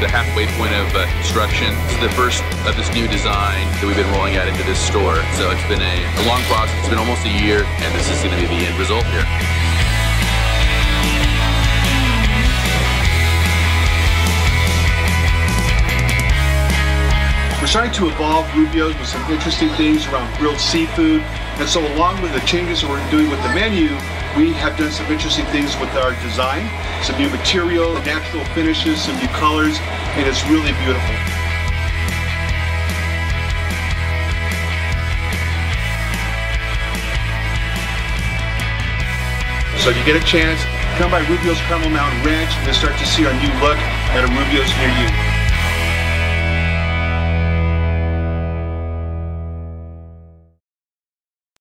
halfway point of uh, construction. It's the first of this new design that we've been rolling out into this store. So it's been a, a long process. It's been almost a year, and this is going to be the end result here. We're starting to evolve Rubio's with some interesting things around grilled seafood. And so along with the changes that we're doing with the menu, we have done some interesting things with our design, some new material, natural finishes, some new colors, and it's really beautiful. So if you get a chance, come by Rubio's Carmel Mountain Ranch and start to see our new look at a Rubio's near you.